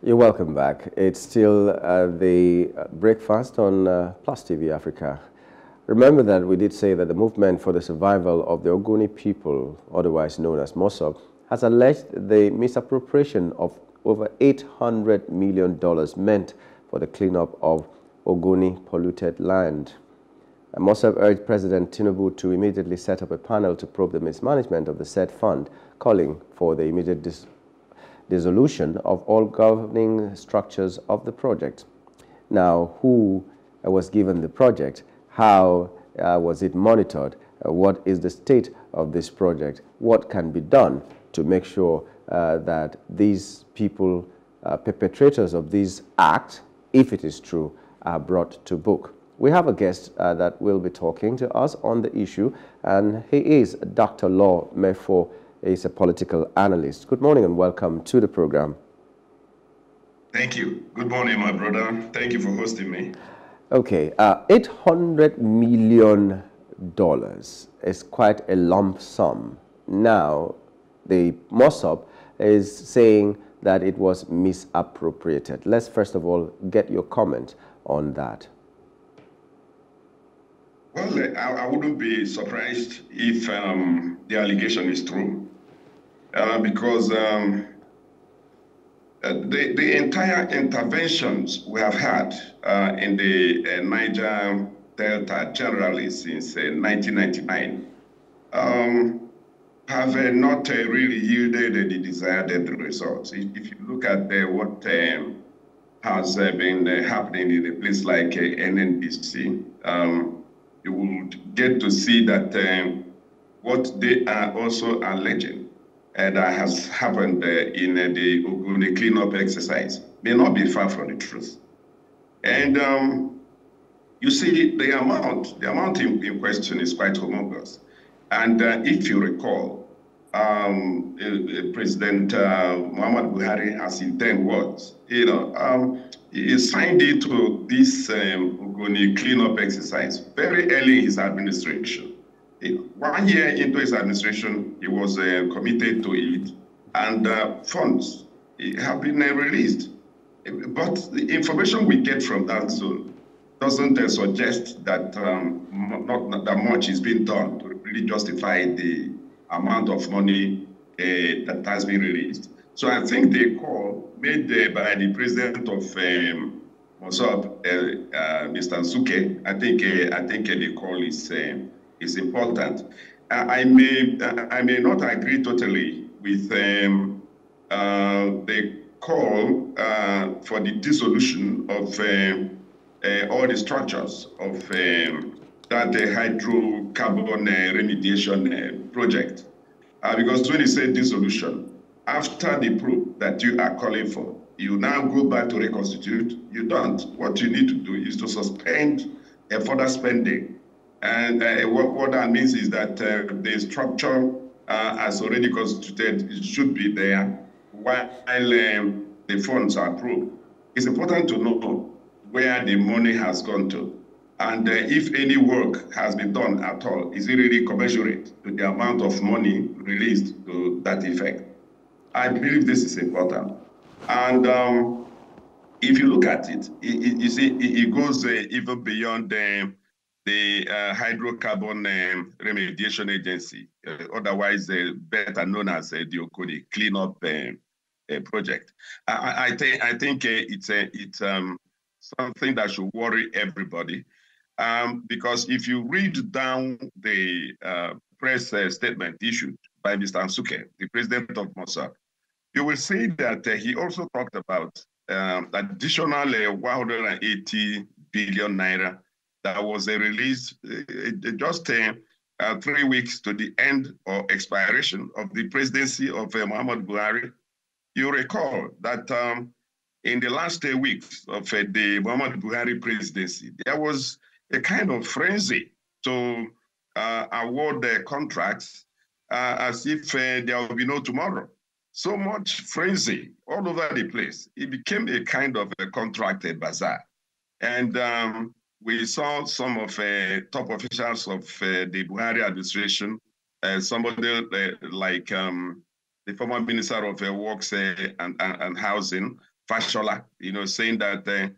You're welcome back. It's still uh, the breakfast on uh, Plus TV Africa. Remember that we did say that the movement for the survival of the Ogoni people, otherwise known as MOSOP, has alleged the misappropriation of over $800 million meant for the cleanup of Ogoni polluted land. MOSOP urged President Tinubu to immediately set up a panel to probe the mismanagement of the said fund, calling for the immediate dis dissolution of all governing structures of the project. Now, who was given the project? How uh, was it monitored? Uh, what is the state of this project? What can be done to make sure uh, that these people, uh, perpetrators of this act, if it is true, are brought to book? We have a guest uh, that will be talking to us on the issue, and he is Dr. Law Mefor is a political analyst. Good morning and welcome to the program. Thank you. Good morning, my brother. Thank you for hosting me. Okay, uh, $800 million is quite a lump sum. Now, the MOSOP is saying that it was misappropriated. Let's first of all get your comment on that. Well, I, I wouldn't be surprised if um, the allegation is true. Uh, because um, uh, the, the entire interventions we have had uh, in the uh, Niger Delta generally since 1999 uh, um, have not really yielded the desired results. If, if, you look at what um, has been happening in a place like NNPC, um, you will get to see that um, what they are also alleging uh, that has happened uh, in uh, the Ogoni cleanup exercise may not be far from the truth. And um, you see, the amount, the amount in, in question is quite humongous. And uh, if you recall, um, uh, President uh, Muhammad Buhari, as in 10 words, you know, um, he signed into this um, Ogoni cleanup exercise very early in his administration. One year into his administration, he was uh, committed to it, and uh, funds have been uh, released. But the information we get from that zone doesn't uh, suggest that um, not, not, that much is being done to really justify the amount of money uh, that has been released. So I think the call made uh, by the president of um, Mr. Nsuke, I think I think the call is is important. Uh, I may uh, I may not agree totally with um, uh, the call uh, for the dissolution of uh, uh, all the structures of um, that hydrocarbon remediation project. because when you say dissolution, after the proof that you are calling for, you now go back to reconstitute. You don't. What you need to do is to suspend a further spending and uh, what, what, that means is that uh, the structure uh, has already constituted, it should be there while um, the funds are approved. It's important to know where the money has gone to. And uh, if any work has been done at all, is it really commensurate to the amount of money released to that effect? I believe this is important. And um, if you look at it, it, you see, it, goes uh, even beyond the the uh, Hydrocarbon um, Remediation Agency, uh, otherwise uh, better known as uh, the Ogoni Cleanup um, uh, Project. I, I, th I think it's it's um, something that should worry everybody, um, because if you read down the press statement issued by Mr. Nsuke, the president of MOSOP, you will see that he also talked about um, additional 180 billion naira that was a release uh, just uh, uh, three weeks to the end or expiration of the presidency of uh, Muhammad Buhari. You recall that um, in the last uh, weeks of uh, the Muhammad Buhari presidency, there was a kind of frenzy to award the contracts as if there will be no tomorrow. So much frenzy all over the place. It became a kind of a contracted bazaar. And um, we saw some of uh, top officials of uh, the Buhari administration, uh, somebody uh, like um, the former Minister of uh, Works uh, and, and, and, Housing, Fashola, you know, saying that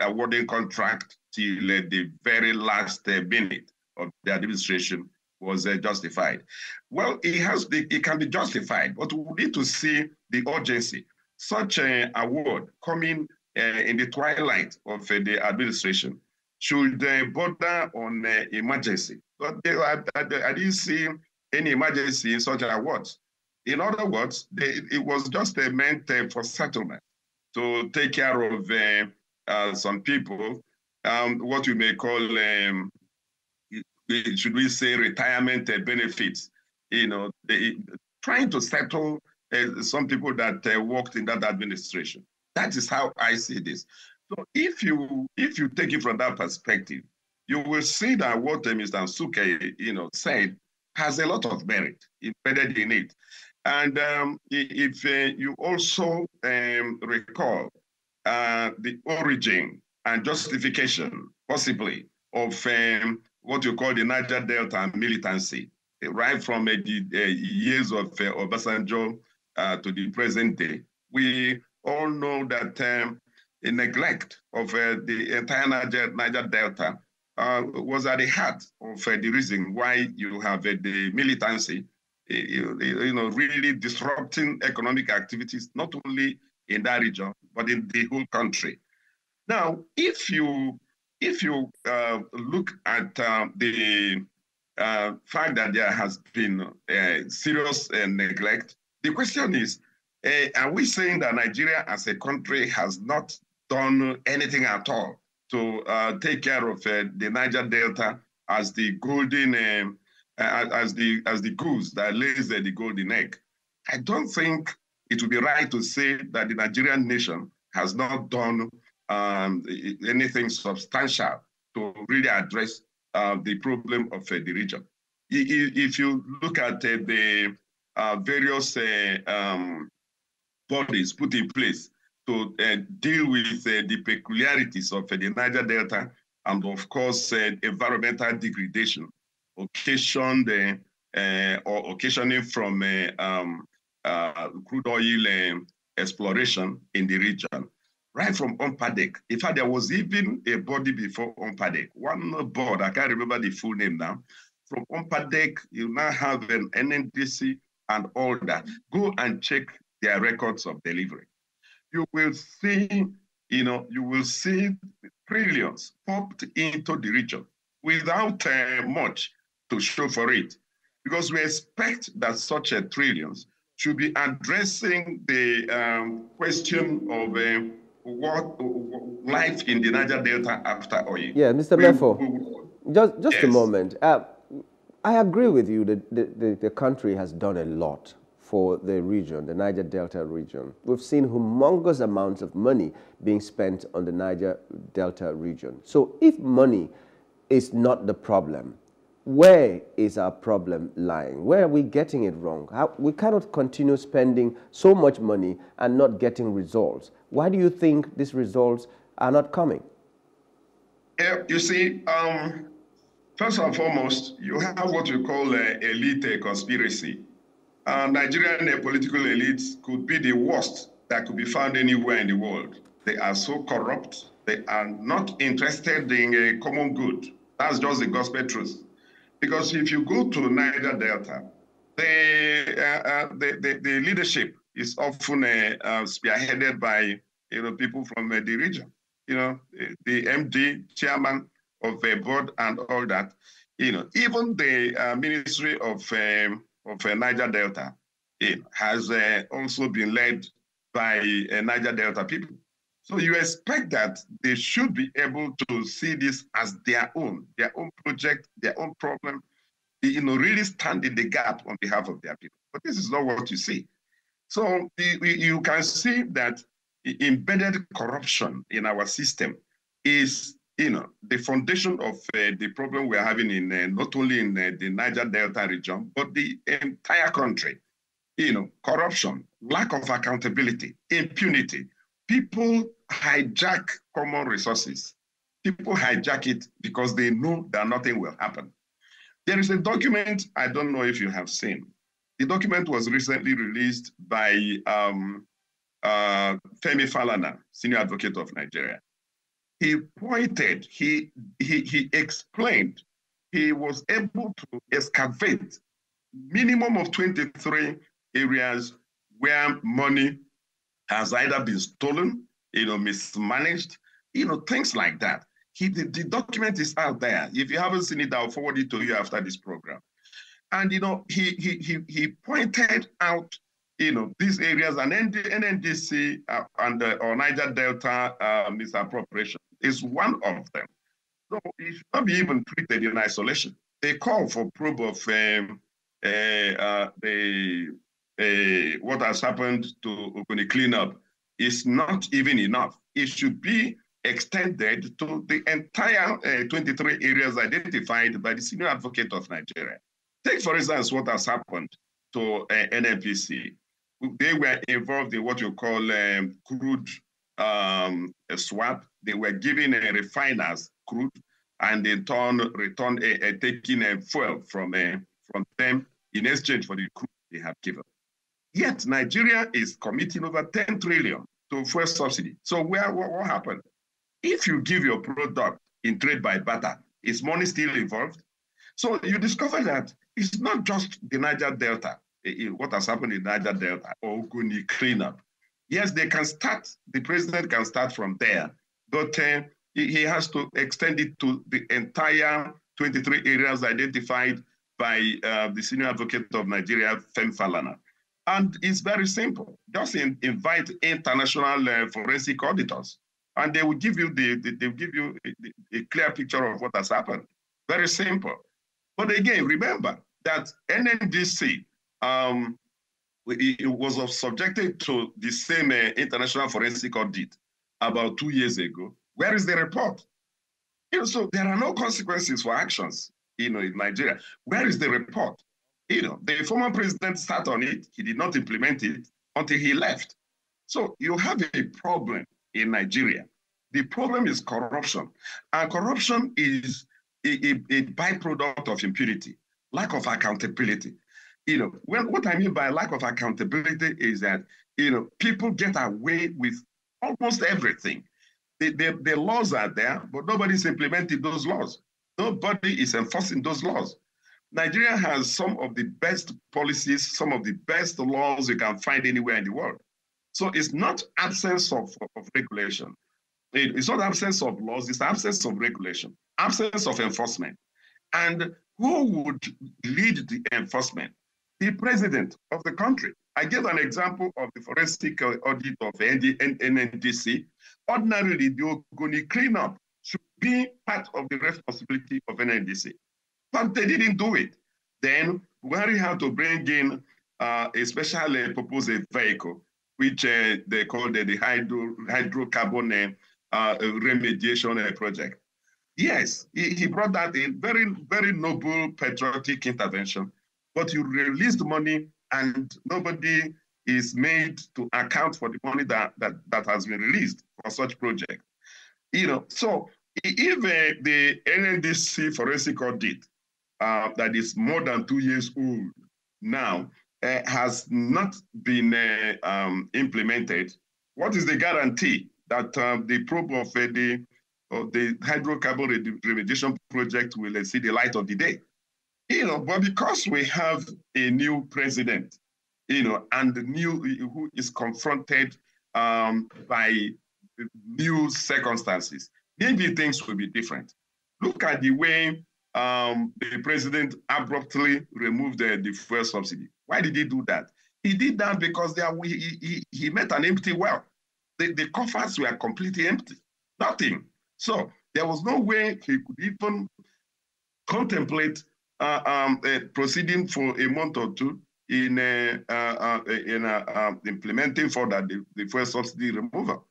awarding contract till the very last minute of the administration was uh, justified. Well, it has the, it can be justified, but we need to see the urgency. Such an award coming uh, in the twilight of uh, the administration should uh, border on emergency. But they, I, I, I, didn't see any emergency in such awards. In other words, they, it was just a meant for settlement to take care of some people, um, what you may call um, should we say retirement benefits, you know, they, trying to settle uh, some people that uh, worked in that administration. That is how I see this. So if you if you take it from that perspective, you will see that what uh, Mr. Nsuke, you know, said has a lot of merit embedded in it. And um, if uh, you also um, recall uh, the origin and justification, possibly, of um, what you call the Niger Delta militancy, right from uh, the uh, years of uh, Obasanjo uh, to the present day. We all know that um, the neglect of the entire Niger, Niger Delta uh, was at the heart of the reason why you have the militancy, you, you know, really disrupting economic activities, not only in that region, but in the whole country. Now, if you if you uh, look at uh, the uh, fact that there has been uh, serious uh, neglect, the question is, uh, are we saying that Nigeria as a country has not done anything at all to take care of the Niger Delta as the golden, as the as the goose that lays the golden egg? I don't think it would be right to say that the Nigerian nation has not done um, anything substantial to really address uh, the problem of uh, the region. If you look at uh, the uh, various uh, um, bodies put in place to deal with the peculiarities of the Niger Delta and of course environmental degradation occasioned or occasioning from um, crude oil exploration in the region right from OMPADEC. In fact, there was even a body before OMPADEC, one board, I can't remember the full name now. From OMPADEC, you now have an NDDC and all that. Go and check their records of delivery. You will see, you know, you will see trillions popped into the region without uh, much to show for it. Because we expect that such a trillions should be addressing the um, question of uh, what life in the Niger Delta after oil. Yeah, Mr. Mefor, just, just yes. a moment. Uh, I agree with you that the, the, the, country has done a lot for the region, the Niger Delta region. We've seen humongous amounts of money being spent on the Niger Delta region. So if money is not the problem, where is our problem lying? Where are we getting it wrong? How, we cannot continue spending so much money and not getting results. Why do you think these results are not coming? Yeah, you see, um, first and foremost, you have what you call a elite conspiracy. Uh, Nigerian uh, political elites could be the worst that could be found anywhere in the world. They are so corrupt. They are not interested in a common good. That's just the gospel truth. Because if you go to Niger Delta, the, uh, uh, the, the, the, leadership is often uh, uh spearheaded by you know, people from uh, the region. You know, the MD, chairman of the board and all that. You know, even the Ministry of, um, of Niger Delta has also been led by Niger Delta people. So you expect that they should be able to see this as their own, their own project, their own problem, you know, really stand in the gap on behalf of their people. But this is not what you see. So you can see that embedded corruption in our system is, you know, the foundation of uh, the problem we're having in uh, not only in uh, the Niger Delta region, but the entire country. You know, corruption, lack of accountability, impunity, people hijack common resources. People hijack it because they know that nothing will happen. There is a document, I don't know if you have seen. The document was recently released by um, uh, Femi Falana, senior advocate of Nigeria, he pointed, he, he, he explained, he was able to excavate minimum of 23 areas where money has either been stolen, you know, mismanaged, you know, things like that. He, the, the document is out there. If you haven't seen it, I'll forward it to you after this program. And you know, he he he, he pointed out you know these areas and NDDC uh, and uh, or Niger Delta uh, misappropriation is one of them. So it should not be even treated in isolation. They call for probe of um, uh, uh, the uh, what has happened to open Ogoni cleanup is not even enough. It should be extended to the entire uh, 23 areas identified by the senior advocate of Nigeria. Take, for instance, what has happened to uh, NNPC. They were involved in what you call um, crude um, swap. They were giving a refiners crude and in turn return a, a taking a fuel from, a, from them in exchange for the crude they have given. Yet Nigeria is committing over 10 trillion to fuel subsidy. So where what, what happened? If you give your product in trade by barter, is money still involved? So you discover that it's not just the Niger Delta, what has happened in Niger Delta or Ogoni cleanup. Yes, they can start, the president can start from there, but uh, he has to extend it to the entire 23 areas identified by uh, the senior advocate of Nigeria, Femi Falana. And it's very simple. Just in, invite international uh, forensic auditors and they will give you the, the they will give you a, a, clear picture of what has happened. Very simple. But again, remember that NDDC um, it, was subjected to the same uh, international forensic audit about two years ago. Where is the report? You know, so there are no consequences for actions, you know, in Nigeria. Where is the report? You know, the former president sat on it. He did not implement it until he left. So you have a problem in Nigeria. The problem is corruption. And corruption is a, a, a byproduct of impunity, lack of accountability. You know, what I mean by lack of accountability is that, you know, people get away with almost everything. The, the, the laws are there, but nobody's implementing those laws. Nobody is enforcing those laws. Nigeria has some of the best policies, some of the best laws you can find anywhere in the world. So it's not absence of, of regulation. It's not absence of laws, it's absence of regulation, absence of enforcement. And who would lead the enforcement? The president of the country. I gave an example of the forensic uh, audit of NDDC. Ordinarily, the Ogoni cleanup should be part of the responsibility of NDDC. But they didn't do it. Then Buhari had to bring in uh, a special uh, proposed vehicle which uh, they called the, hydro, hydrocarbon uh, remediation project. Yes, he, he brought that in, very, very noble patriotic intervention, but you released money and nobody is made to account for the money that, that, that has been released for such project. You know, so if uh, the NDDC forensic audit uh, that is more than two years old now uh, has not been uh, um, implemented, what is the guarantee that um, the probe of uh, the, the hydrocarbon remediation project will uh, see the light of the day? You know, but because we have a new president, you know, and the new who is confronted um, by new circumstances, maybe things will be different. Look at the way um, the president abruptly removed the, the subsidy. Why did he do that? He did that because he, he, he met an empty well. The, the coffers were completely empty, nothing. So there was no way he could even contemplate uh, um, uh, proceeding for a month or two in uh, uh, uh in uh, um, implementing further the, the fuel subsidy removal.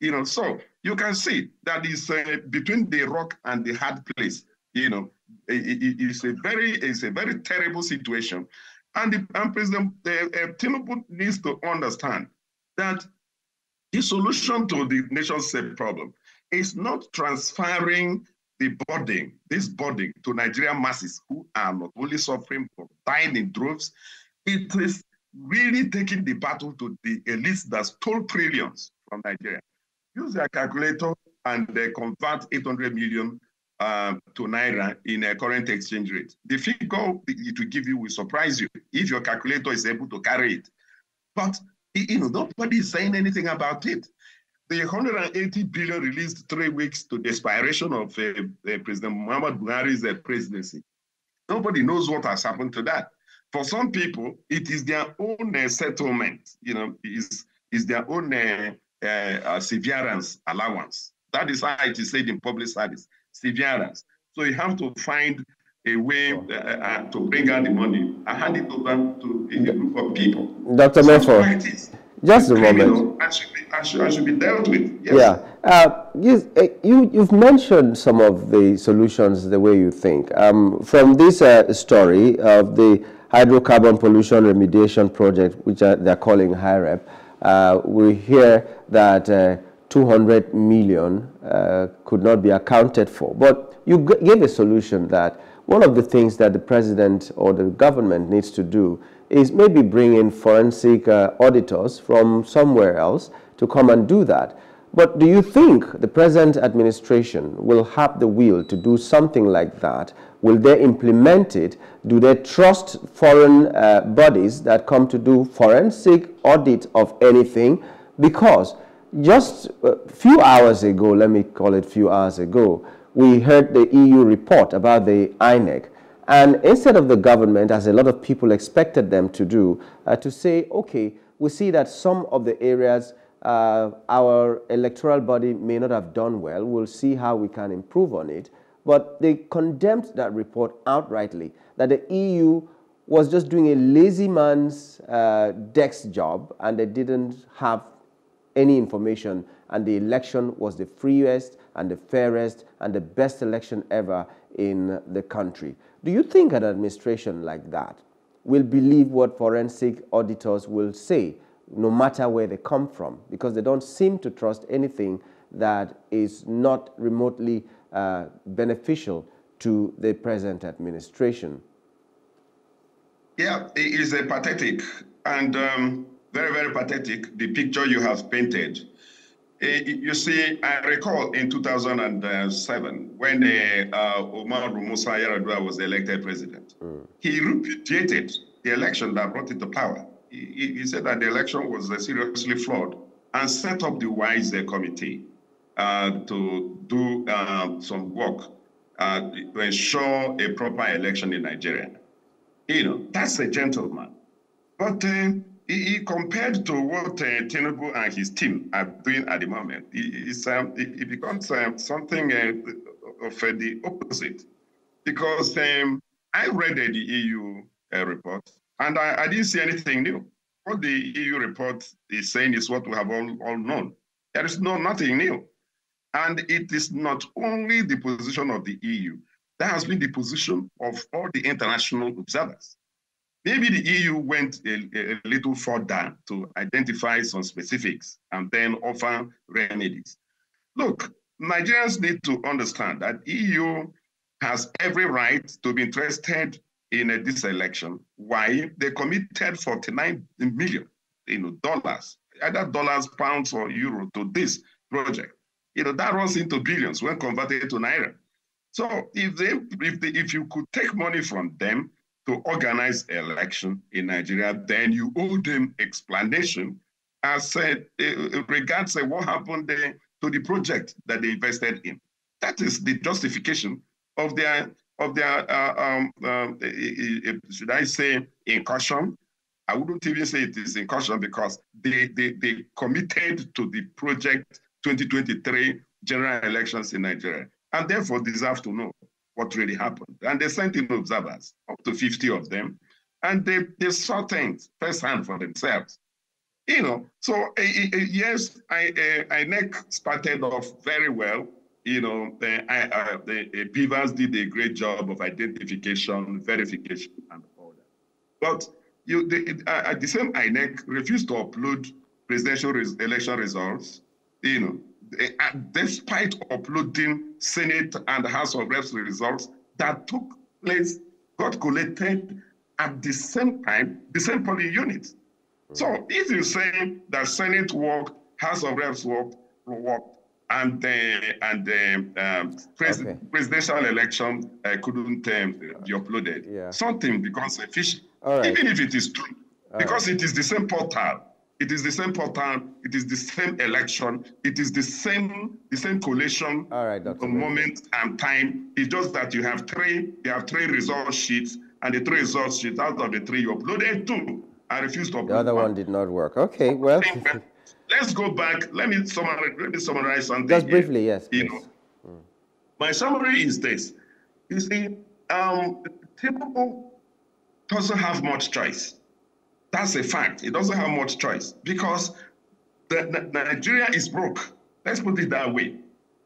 You know, so you can see that is between the rock and the hard place. You know, it, it, it's a very it's a very terrible situation. And, the, and President uh, uh, Tinubu needs to understand that the solution to the nation's problem is not transferring the burden, this burden to Nigerian masses who are not only suffering but dying in droves. It is really taking the battle to the elites that stole trillions from Nigeria. Use their calculator and they convert 800 million uh, to naira in a current exchange rate. The figure it will give you will surprise you if your calculator is able to carry it. But you know, nobody is saying anything about it. The 180 billion released three weeks to the expiration of uh, uh, President Muhammad Buhari's uh, presidency. Nobody knows what has happened to that. For some people, it is their own uh, settlement, you know, is is their own uh, uh, severance allowance. That is how it is said in public service, severance. So you have to find a way uh, uh, to bring out the money and hand it over to a group of people. Dr. Mefor, just a moment. I should, be, I, should, I should be dealt with. Yes. Yeah. Uh, you, uh, you, you've mentioned some of the solutions the way you think. Um, from this uh, story of the hydrocarbon pollution remediation project, which they're calling HYPREP, uh, we hear that uh, 200 million uh, could not be accounted for. But you gave a solution that one of the things that the president or the government needs to do is maybe bring in forensic uh, auditors from somewhere else to come and do that. But do you think the present administration will have the will to do something like that? Will they implement it? Do they trust foreign uh, bodies that come to do forensic audit of anything? Because just a few hours ago, let me call it few hours ago, we heard the EU report about the INEC. And instead of the government, as a lot of people expected them to do, uh, to say, okay, we see that some of the areas uh, our electoral body may not have done well. We'll see how we can improve on it. But they condemned that report outrightly, that the EU was just doing a lazy man's uh, desk job and they didn't have any information and the election was the freest and the fairest and the best election ever in the country. Do you think an administration like that will believe what forensic auditors will say, no matter where they come from, because they don't seem to trust anything that is not remotely uh, beneficial to the present administration? Yeah, it is a pathetic and um, very, very pathetic, the picture you have painted. Uh, you see, I recall in 2007 when uh, Umaru Musa Yar'Adua was elected president, mm. he repudiated the election that brought it to power. He, he said that the election was uh, seriously flawed and set up the Uwais committee uh, to do uh, some work uh, to ensure a proper election in Nigeria. You know, that's a gentleman. But he, compared to what uh, Tinubu and his team are doing at the moment, it, um, becomes um, something uh, of uh, the opposite. Because um, I read the EU uh, report and I, I, didn't see anything new. What the EU report is saying is what we have all, all known. There is no nothing new. And it is not only the position of the EU, that has been the position of all the international observers. Maybe the EU went a, a, little further to identify some specifics and then offer remedies. Look, Nigerians need to understand that EU has every right to be interested in this election. Why? They committed 49 million you know, dollars, either dollars, pounds, or euro to this project. You know, that runs into billions when converted to Naira. So if they, if if you could take money from them to organize election in Nigeria, then you owe them explanation as uh, regards uh, what happened uh, to the project that they invested in. That is the justification of their of their uh, um, um, should I say incursion? I wouldn't even say it is incursion because they, they they committed to the project 2023 general elections in Nigeria and therefore deserve to know what really happened. And they sent in observers, up to 50 of them, and they, they saw things firsthand for themselves. You know, so uh, uh, yes, I, uh, INEC started off very well. You know, the, uh, the BVAS did a great job of identification, verification, and all that. But you, the, uh, the same INEC refused to upload presidential res election results, you know, despite uploading Senate and House of Reps results that took place, got collected at the same time, the same polling units. Mm. So if you say that Senate work, House of Reps work, work, and the and the um, pres okay. presidential election uh, couldn't um, be uploaded, yeah. something becomes fishy, right. even if it is true, All because right. it is the same portal. It is the same portal. It is the same election. It is the same the same collation All right, Dr. moment and time. It's just that you have three you have three result sheets, and the three result sheets out of the three you uploaded two. I refuse to. The other one. one did not work. Okay, well. Let's go back. Let me summarize. Let me summarize something. Just briefly, here. yes. You know, mm. my summary is this: You see, um, doesn't have much choice. That's a fact. He doesn't have much choice because the, the, Nigeria is broke. Let's put it that way.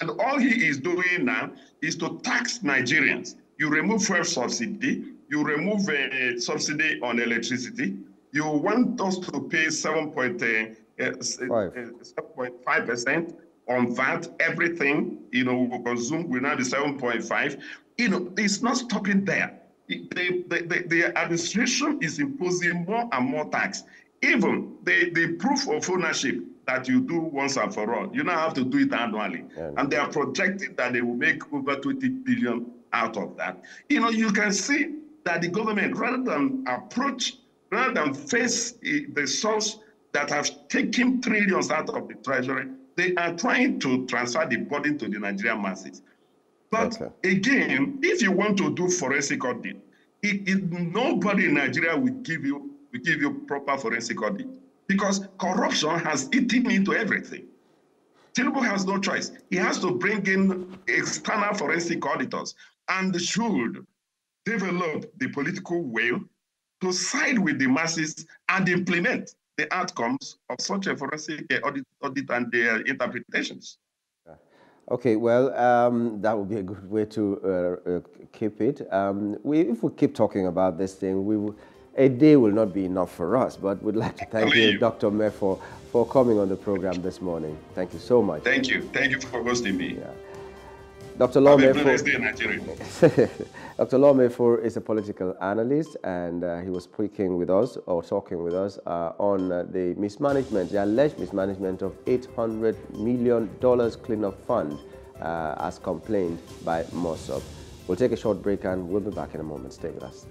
And all he is doing now is to tax Nigerians. You remove fuel subsidy, you remove a subsidy on electricity. You want us to pay 7.5 uh, uh, uh percent on VAT. Everything you know we consume will now be 7.5. You know, it's not stopping there the, the, the, administration is imposing more and more tax. Even the, the proof of ownership that you do once and for all, you now have to do it annually. Yeah. And they are projecting that they will make over 20 billion out of that. You know, you can see that the government, rather than approach, rather than face the source that have taken trillions out of the treasury, they are trying to transfer the burden to the Nigerian masses. But okay. again, if you want to do forensic audit, it, it, nobody in Nigeria will give you will give you proper forensic audit because corruption has eaten into everything. Tinubu has no choice. He has to bring in external forensic auditors and should develop the political will to side with the masses and implement the outcomes of such a forensic eh, audit, audit and their interpretations. Okay, well, um, that would be a good way to uh, uh, keep it. Um, we, if we keep talking about this thing, we will, a day will not be enough for us, but we'd like to thank you, Dr. Umeh, for, for coming on the program this morning. Thank you so much. Thank you. Thank you for hosting me. Yeah. Dr. Lawmeh Dr. Lawmeh is a political analyst, and uh, he was speaking with us or talking with us uh, on uh, the mismanagement, the alleged mismanagement of $800 million cleanup fund uh, as complained by MOSOP. We'll take a short break and we'll be back in a moment. Stay with us.